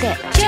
Get. Get.